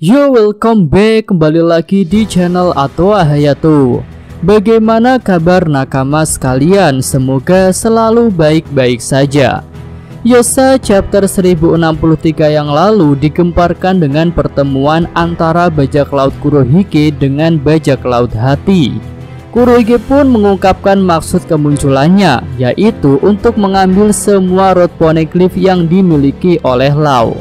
Yo welcome back kembali lagi di channel Atwa Hayato Bagaimana kabar nakama sekalian? Semoga selalu baik-baik saja. Yosa chapter 1063 yang lalu digemparkan dengan pertemuan antara bajak laut Kurohige dengan bajak laut Hati. Kurohige pun mengungkapkan maksud kemunculannya yaitu untuk mengambil semua road poneglyph yang dimiliki oleh Lau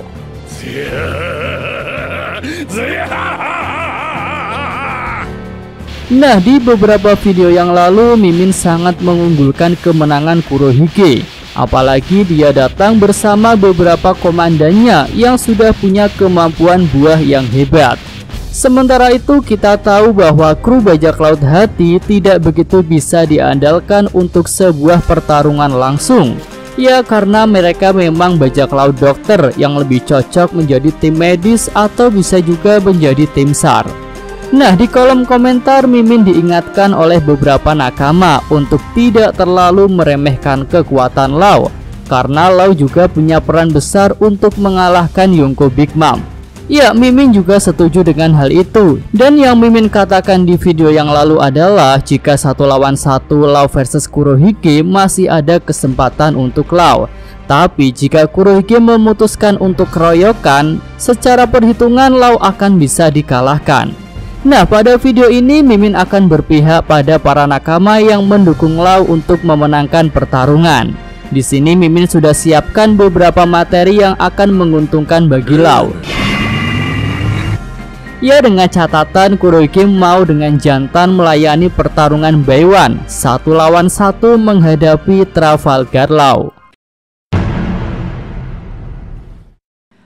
Nah, di beberapa video yang lalu Mimin sangat mengunggulkan kemenangan Kurohige. Apalagi dia datang bersama beberapa komandannya yang sudah punya kemampuan buah yang hebat. Sementara itu kita tahu bahwa kru bajak laut hati tidak begitu bisa diandalkan untuk sebuah pertarungan langsung. Ya karena mereka memang bajak laut dokter yang lebih cocok menjadi tim medis atau bisa juga menjadi tim SAR. Nah di kolom komentar Mimin diingatkan oleh beberapa nakama untuk tidak terlalu meremehkan kekuatan Lau Karena Lau juga punya peran besar untuk mengalahkan Yongko Big Mom. Ya Mimin juga setuju dengan hal itu. Dan yang Mimin katakan di video yang lalu adalah Jika satu lawan satu Lau versus Kurohige masih ada kesempatan untuk Lau. Tapi jika Kurohige memutuskan untuk keroyokan, secara perhitungan Lau akan bisa dikalahkan. Nah, pada video ini Mimin akan berpihak pada para nakama yang mendukung Lau untuk memenangkan pertarungan. Di sini Mimin sudah siapkan beberapa materi yang akan menguntungkan bagi Lau. Ya dengan catatan Kurohige mau dengan jantan melayani pertarungan Baiwan satu lawan satu menghadapi Trafalgar Lau.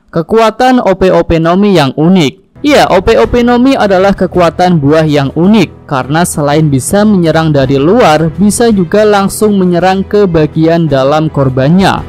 Kekuatan OP-OP Nomi yang unik Ya, OP-OP Nomi adalah kekuatan buah yang unik karena selain bisa menyerang dari luar, bisa juga langsung menyerang ke bagian dalam korbannya.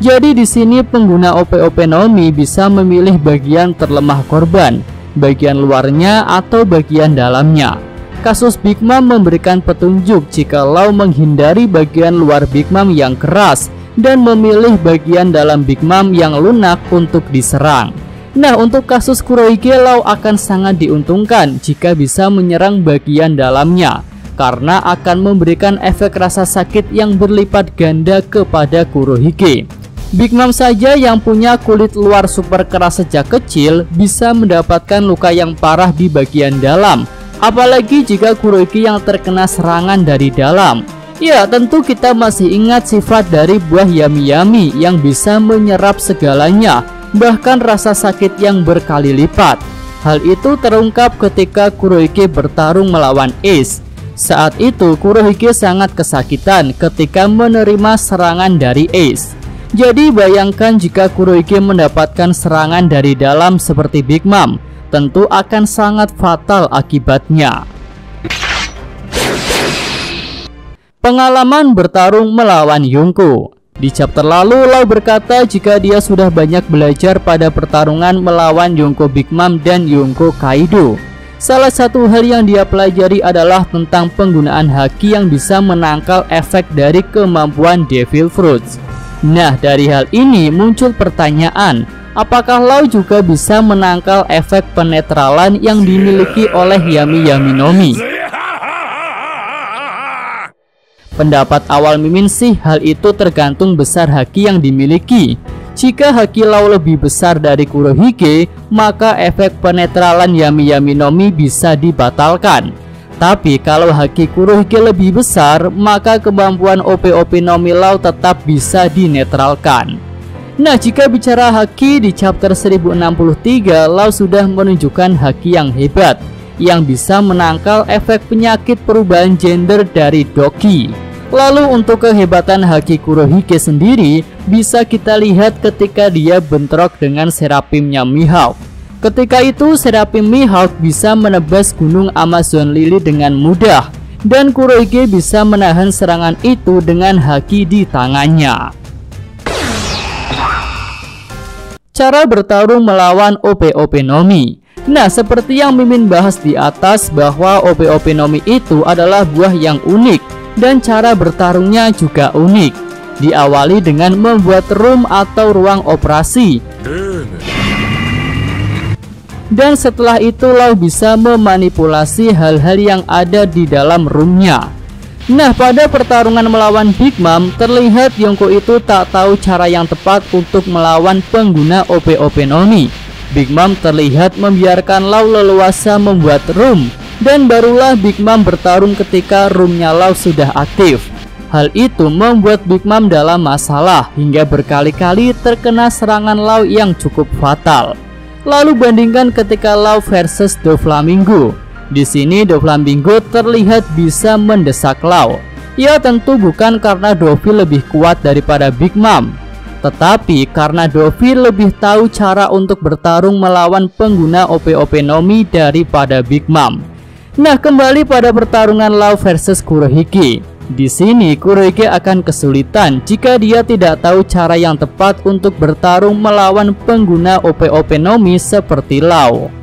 Jadi di sini pengguna OP-OP Nomi bisa memilih bagian terlemah korban, bagian luarnya atau bagian dalamnya. Kasus Big Mom memberikan petunjuk jika Lau menghindari bagian luar Big Mom yang keras dan memilih bagian dalam Big Mom yang lunak untuk diserang. Nah, untuk kasus Kurohige Lau akan sangat diuntungkan jika bisa menyerang bagian dalamnya karena akan memberikan efek rasa sakit yang berlipat ganda kepada Kurohige. Big Mom saja yang punya kulit luar super keras sejak kecil bisa mendapatkan luka yang parah di bagian dalam, apalagi jika Kurohige yang terkena serangan dari dalam. Ya, tentu kita masih ingat sifat dari buah Yami Yami yang bisa menyerap segalanya bahkan rasa sakit yang berkali lipat. Hal itu terungkap ketika Kurohige bertarung melawan Ace. Saat itu Kurohige sangat kesakitan ketika menerima serangan dari Ace. Jadi bayangkan jika Kurohige mendapatkan serangan dari dalam seperti Big Mom, tentu akan sangat fatal akibatnya. Pengalaman bertarung melawan Yungko di chapter lalu, Lau berkata jika dia sudah banyak belajar pada pertarungan melawan Yonko Big Mom dan Yonko Kaido. Salah satu hal yang dia pelajari adalah tentang penggunaan haki yang bisa menangkal efek dari kemampuan Devil Fruits. Nah, dari hal ini muncul pertanyaan, apakah Lau juga bisa menangkal efek penetralan yang dimiliki oleh Yami Yaminomi? Pendapat awal Mimin sih hal itu tergantung besar haki yang dimiliki. Jika haki Lau lebih besar dari Kurohige, maka efek penetralan Yami Yami Nomi bisa dibatalkan. Tapi kalau haki Kurohige lebih besar, maka kemampuan OP-OP Nomi Lau tetap bisa dinetralkan. Nah, jika bicara haki di chapter 1063, Lau sudah menunjukkan haki yang hebat yang bisa menangkal efek penyakit perubahan gender dari Doki. Lalu untuk kehebatan Haki Kurohige sendiri bisa kita lihat ketika dia bentrok dengan Serapimnya Mihawk. Ketika itu Serapim Mihawk bisa menebas gunung Amazon Lily dengan mudah dan Kurohige bisa menahan serangan itu dengan haki di tangannya. Cara bertarung melawan OP-OP Nomi Nah, seperti yang Mimin bahas di atas bahwa OP-OP Nomi itu adalah buah yang unik dan cara bertarungnya juga unik. Diawali dengan membuat room atau ruang operasi. dan setelah itu Lau bisa memanipulasi hal-hal yang ada di dalam roomnya. Nah pada pertarungan melawan Big Mom terlihat Yongko itu tak tahu cara yang tepat untuk melawan pengguna OP-OP Noni Big Mom terlihat membiarkan Lau leluasa membuat room dan barulah Big Mom bertarung ketika roomnya Lau sudah aktif Hal itu membuat Big Mom dalam masalah hingga berkali-kali terkena serangan Lau yang cukup fatal Lalu bandingkan ketika Lau versus Doflamingo di sini Doflamingo terlihat bisa mendesak Lau. Ya tentu bukan karena Dovi lebih kuat daripada Big Mom, tetapi karena Dovi lebih tahu cara untuk bertarung melawan pengguna OP-OP Nomi daripada Big Mom. Nah, kembali pada pertarungan Lau versus Kurohige. Di sini Kurohige akan kesulitan jika dia tidak tahu cara yang tepat untuk bertarung melawan pengguna OP-OP Nomi seperti Lau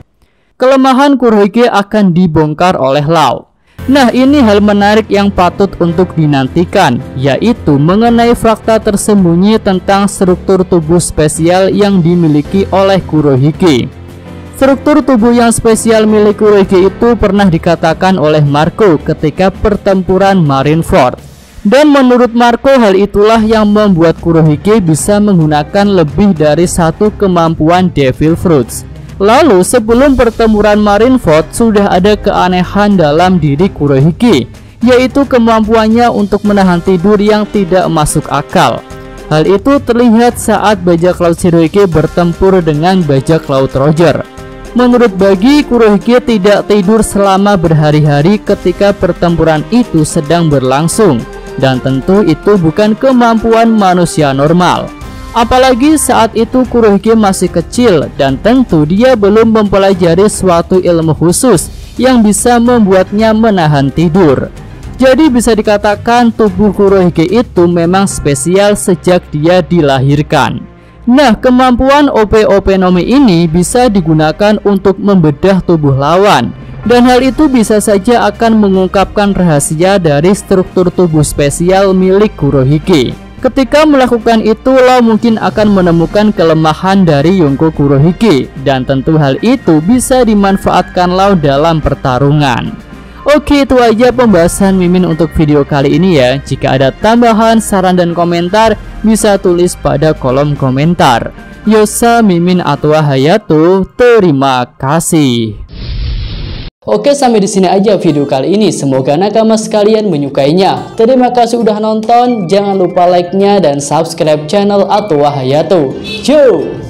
kelemahan Kurohige akan dibongkar oleh Lau. Nah ini hal menarik yang patut untuk dinantikan yaitu mengenai fakta tersembunyi tentang struktur tubuh spesial yang dimiliki oleh Kurohige. Struktur tubuh yang spesial milik Kurohige itu pernah dikatakan oleh Marco ketika pertempuran Marineford. Dan menurut Marco hal itulah yang membuat Kurohige bisa menggunakan lebih dari satu kemampuan Devil Fruits Lalu sebelum pertempuran Marineford sudah ada keanehan dalam diri Kurohige yaitu kemampuannya untuk menahan tidur yang tidak masuk akal. Hal itu terlihat saat bajak laut Shirohige bertempur dengan bajak laut Roger. Menurut Bagi, Kurohige tidak tidur selama berhari-hari ketika pertempuran itu sedang berlangsung dan tentu itu bukan kemampuan manusia normal. Apalagi saat itu Kurohige masih kecil dan tentu dia belum mempelajari suatu ilmu khusus yang bisa membuatnya menahan tidur. Jadi bisa dikatakan tubuh Kurohige itu memang spesial sejak dia dilahirkan. Nah, kemampuan OP-OP Nomi ini bisa digunakan untuk membedah tubuh lawan dan hal itu bisa saja akan mengungkapkan rahasia dari struktur tubuh spesial milik Kurohige. Ketika melakukan itu, lo mungkin akan menemukan kelemahan dari Yonko Kurohige dan tentu hal itu bisa dimanfaatkan lo dalam pertarungan. Oke itu aja pembahasan Mimin untuk video kali ini ya Jika ada tambahan, saran dan komentar bisa tulis pada kolom komentar Yosa Mimin Atwa Hayatu Terima kasih Oke sampai di sini aja video kali ini. Semoga nakama sekalian menyukainya. Terima kasih udah nonton. Jangan lupa like-nya dan subscribe channel atau Hayato. Ciao.